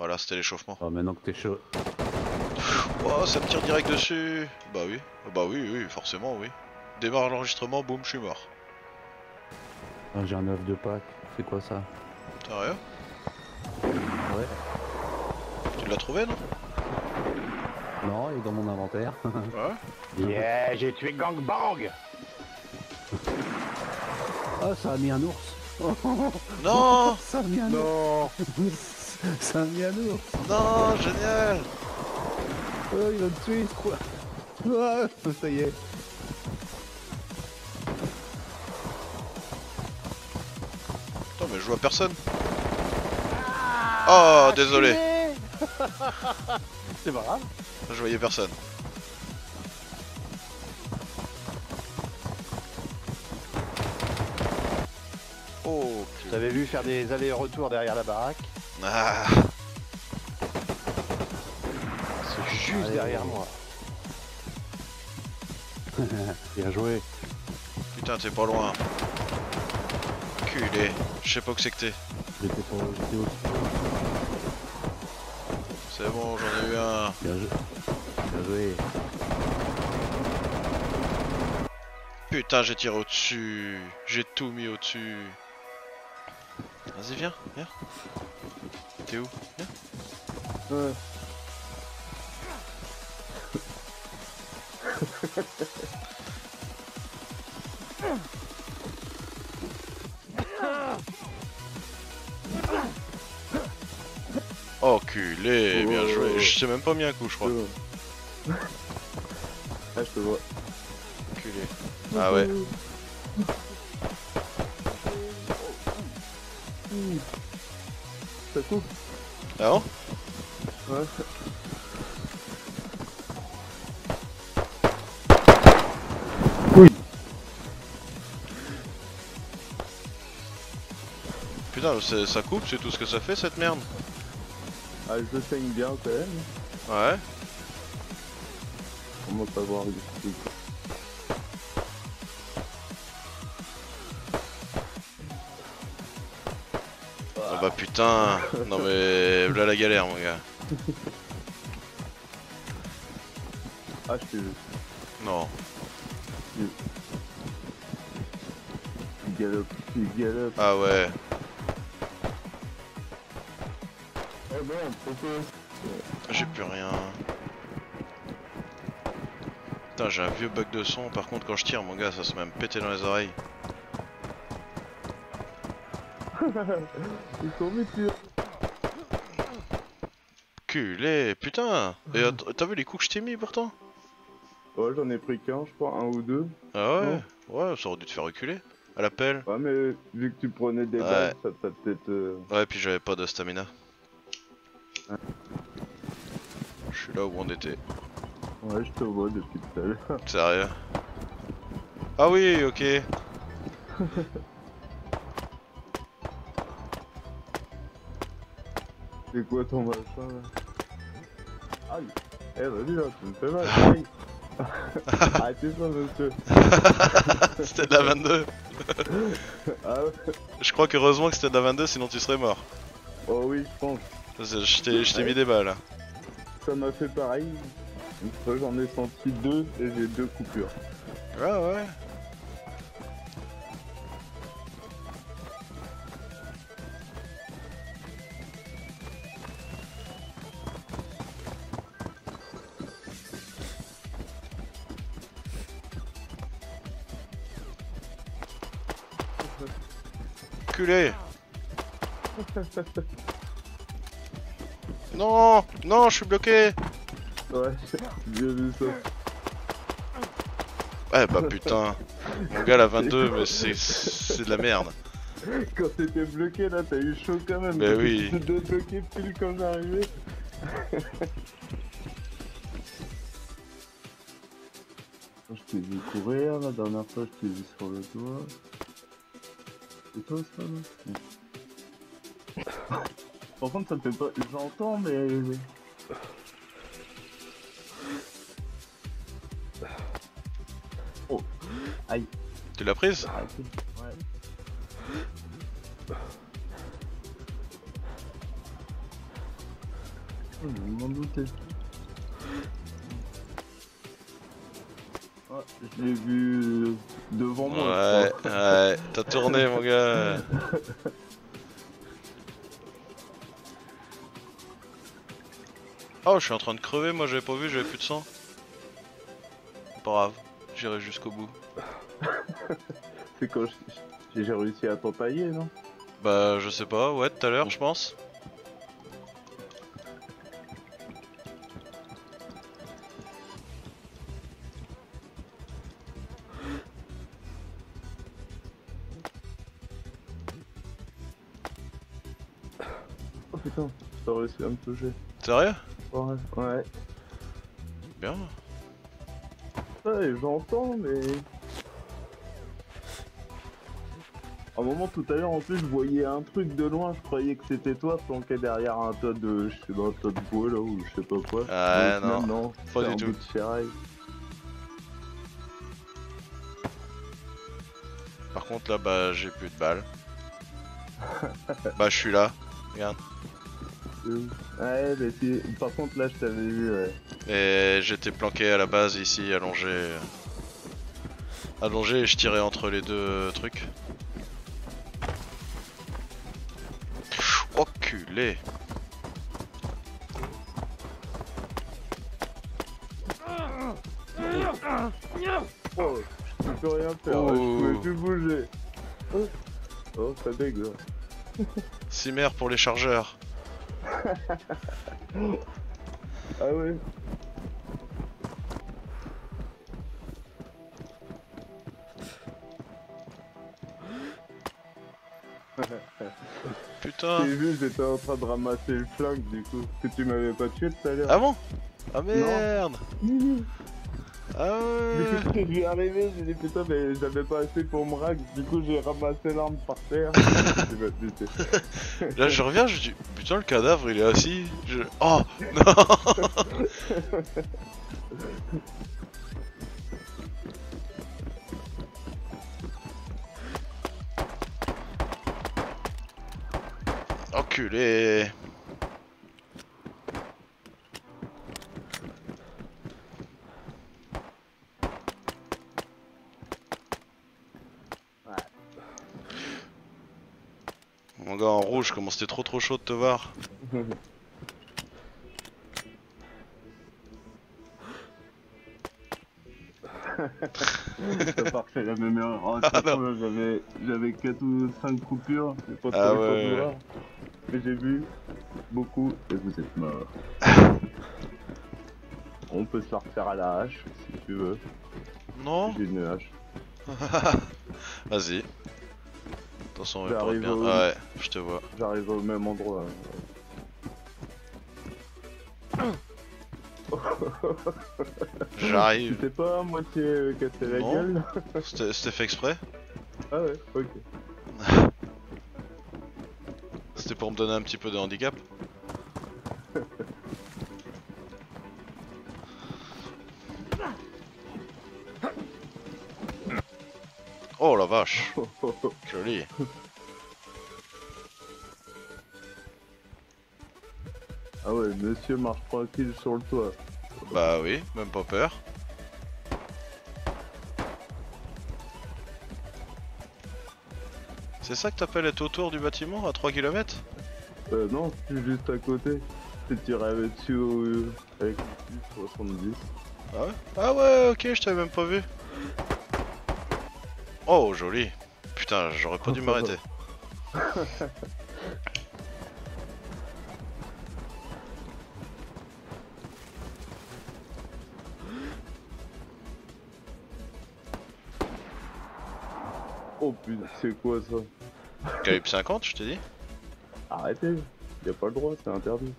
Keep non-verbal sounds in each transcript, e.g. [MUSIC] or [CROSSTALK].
Voilà, c'était l'échauffement. Oh, maintenant que t'es chaud. Oh, ça me tire direct dessus. Bah oui, bah oui, oui, forcément, oui. Démarre l'enregistrement, boum, je suis mort. Ah, J'ai un œuf de Pâques. C'est quoi ça? Sérieux Ouais. Tu l'as trouvé, non? Non, il est dans mon inventaire. [LAUGHS] Ouais. Yeah, j'ai tué Gangbang oh, ça a mis un ours. Non [LAUGHS] ça a mis un ours. Non ça [LAUGHS] [LAUGHS] mis un ours. Non, génial Oh, il va me tuer, quoi. Ah, ça y est. Attends, mais je vois personne. Oh, désolé, [LAUGHS] C'est pas grave. je voyais personne. Oh, Je t'avais vu faire des allers-retours derrière la baraque. Ah, C'est juste Allez. derrière moi. [LAUGHS] Bien joué. putain, t'es pas loin. Culé, je sais pas où que c'est que t'es. J'étais pas... J'étais au... C'est bon, j'en ai eu un. Bien joué. Bien joué. Putain, j'ai tiré au-dessus. J'ai tout mis au-dessus. Vas-y, viens, viens. T'es où Viens. Ouais. [LAUGHS] Oh, culé, bien Oh. joué. Je t'ai même pas mis un coup, je crois. Ah, je te vois. Culé. Ah ouais. Ça coupe Ah bon Ouais. Putain, c'est- ça coupe, c'est tout ce que ça fait cette merde. Ah, je saigne bien quand même. Ouais. Commence à voir les putain. Non mais là la galère, mon gars. Ah, je suis Non. je galope, je galope. Ah ouais. Pourquoi J'ai plus rien. Putain, j'ai un vieux bug de son. Par contre, quand je tire, mon gars, ça se met à me péter dans les oreilles. [LAUGHS] Ils sont dessus. Culé, putain. Et t'as vu les coups que je t'ai mis pourtant? Ouais, j'en ai pris qu'un, je crois, un ou deux. Ah ouais? Ouais, ça aurait dû te faire reculer. À l'appel. Ouais, mais vu que tu prenais des Ouais. balles, ça t'a peut-être. euh, Ouais, puis j'avais pas de stamina. Je suis là où on était. Ouais, je te vois depuis tout à l'heure. Sérieux? Ah oui, ok. [LAUGHS] C'est quoi ton machin là Aïe Eh, vas-y là, tu me fais mal, aïe [LAUGHS] Arrêtez ça, monsieur [LAUGHS] C'était de la 22. [LAUGHS] Ah ouais Je crois qu'heureusement que c'était de la 22, sinon tu serais mort. Oh oui, je pense. Je t'ai mis des balles. Ça m'a fait pareil. Une fois, j'en ai senti deux et j'ai deux coupures. Ouais, ouais. Non Non, je suis bloqué Ouais, [LAUGHS] j'ai vu ça. Ouais bah putain Mon gars la 22 mais c'est c'est de la merde Quand t'étais bloqué là, t'as eu chaud quand même. Mais oui. [LAUGHS] Tu t'es débloqué pile quand j'arrivais. [LAUGHS] Je t'ai vu courir la dernière fois, je t'ai vu sur le toit. C'est toi ça là Par contre, ça me fait pas. J'entends, mais. Oh, aïe. Tu l'as prise Arrêtez. Ouais. Je m'en doutais. Ah, je l'ai vu euh, devant moi. je Ouais, ouais, t'as tourné mon gars. [LAUGHS] Oh, je suis en train de crever, moi j'avais pas vu, j'avais plus de sang. Pas grave, j'irai jusqu'au bout. C'est quand j'ai réussi à t'empailler, non? Bah, je sais pas, ouais, tout à l'heure, je pense. Putain, t'as réussi à me toucher. Sérieux? Ouais. Ouais. Bien. Ouais, j'entends, mais. À un moment tout à l'heure, en plus, je voyais un truc de loin. Je croyais que c'était toi planqué derrière un tas de. Je sais pas, un tas de bois là, ou je sais pas quoi. Ouais, au final, non, non. pas du un tout. bout de ferraille. Par contre là, bah, j'ai plus de balles. bah, je suis là, regarde. Ouais, mais si... par contre, là, je t'avais vu, ouais. Et j'étais planqué à la base ici, allongé. Allongé et je tirais entre les deux trucs. Enculé Oh, je peux plus rien faire, je Oh. pouvais plus bouger. Oh, oh ça dégueule. Cimer pour les chargeurs. [LAUGHS] Ah ouais. Putain. J'ai vu, j'étais en train de ramasser le flingue du coup. Que tu m'avais pas tué tout à l'heure? Ah bon? Ah merde Ah ouais je suis arrivé, j'ai dit putain, mais j'avais pas assez pour me rag, du coup j'ai ramassé l'arme par terre. [LAUGHS] [LAUGHS] Là je reviens, je dis putain le cadavre il est assis. Je... Oh [LAUGHS] non Enculé Mon gars en rouge, comment c'était trop trop chaud de te voir. T'as pas refait la même erreur. Oh, [LAUGHS] Ah, j'avais, j'avais 4 ou 5 coupures, c'est pas Ah les ouais, ouais. voir. Mais j'ai vu beaucoup et vous êtes morts. [LAUGHS] On peut se la refaire à la hache si tu veux. Non J'ai une hache. [LAUGHS] Vas-y. Attention, bien. au- Ouais, je te vois. J'arrive au même endroit. [LAUGHS] J'arrive. Tu t'es pas à moitié euh, cassé la Non. gueule [LAUGHS] c'était fait exprès Ah ouais, ok. [LAUGHS] C'était pour me donner un petit peu de handicap Oh la vache Joli ah ouais, monsieur marche tranquille sur le toit. Bah oui, même pas peur. C'est ça que t'appelles être autour du bâtiment à 3 km Euh, non, je suis juste à côté. T'es tiré dessus au- avec le 70. Ah ouais? Ah ouais, ok, je t'avais même pas vu. Oh, joli. Putain, j'aurais pas dû [LAUGHS] m'arrêter. Oh putain, c'est quoi ça? Calibre 50, je t'ai dit? Arrêtez, y a pas le droit, c'est interdit.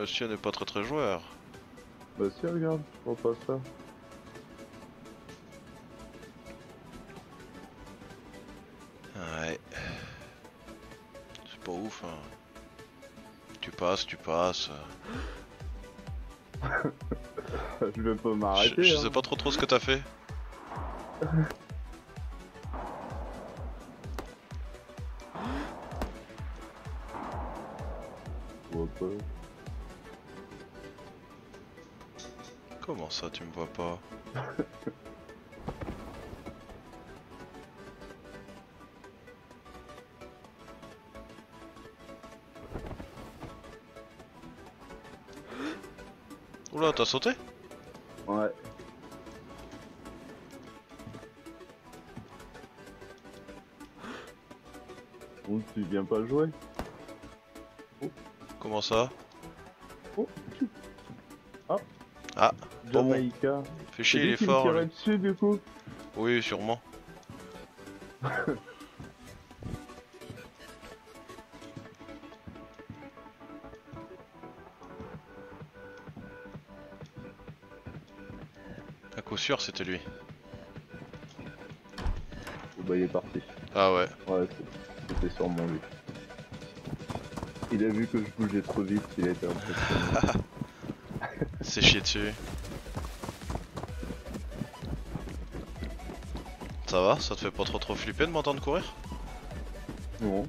Monsieur n'est pas très très joueur. Bah si, regarde, on passe ça. Ouais. C'est pas ouf, hein. Tu passes, tu passes. [LAUGHS] Je vais pas Je, m'arrêter. je hein. sais pas trop trop ce que t'as fait. [LAUGHS] Je Comment ça, tu me vois pas [GASPS] Oula, t'as sauté Ouais. Bon, tu viens pas jouer Comment ça Oh. Jamaïca. Fais chier, il est fort. dessus du coup Oui, sûrement. [LAUGHS] À coup sûr, c'était lui. Oh, Bah il est parti. Ah ouais. Ouais, c'est- c'était sûrement lui. Il a vu que je bougeais trop vite, il était impressionné. [LAUGHS] C'est chier dessus. Ça va Ça te fait pas trop trop flipper de m'entendre courir? Non.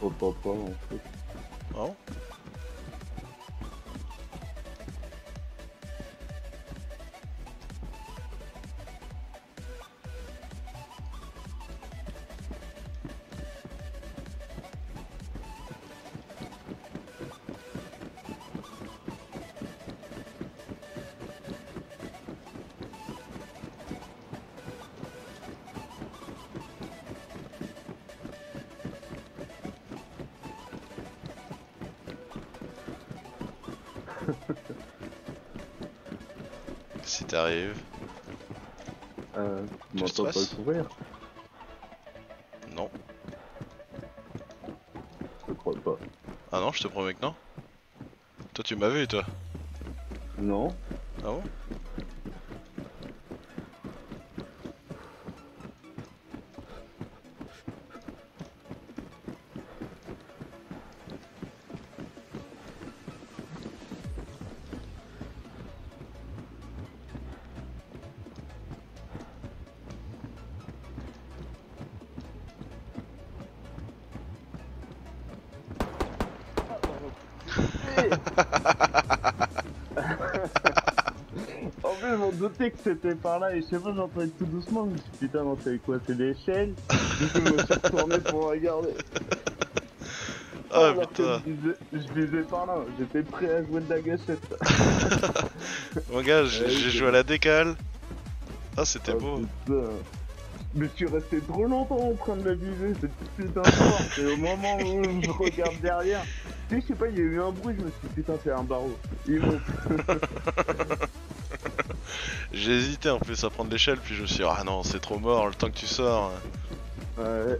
Pas pas en fait. Non [LAUGHS] Si t'arrives. Euh, tu m'entends pas stresses courir Non. Je crois pas. Ah non, je te promets que non. Toi tu m'as vu toi Non Ah bon? En plus, je m'en doutais que c'était par là et je sais pas, j'entendais tout doucement. Je me suis dit, putain, non, c'est quoi C'est des chaînes? Du coup, je me suis retourné pour regarder. [LAUGHS] Ah Alors que putain Je visais, je visais par là, j'étais prêt à jouer de la gâchette. [LAUGHS] Mon gars, j'ai Ouais, joué à la décale Ah c'était Oh, beau putain. Mais je suis resté trop longtemps en train de la viser, cette putain de fort. Et au moment où je regarde derrière, tu sais, je sais pas, il y a eu un bruit, je me suis dit, putain, c'est un barreau. Il monte. [LAUGHS] J'ai hésité en plus à prendre l'échelle puis je me suis dit ah non c'est trop mort le temps que tu sors Ouais.